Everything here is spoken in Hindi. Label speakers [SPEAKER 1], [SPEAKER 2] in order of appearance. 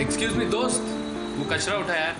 [SPEAKER 1] एक्सक्यूज मी दोस्त। वो कचरा उठा यार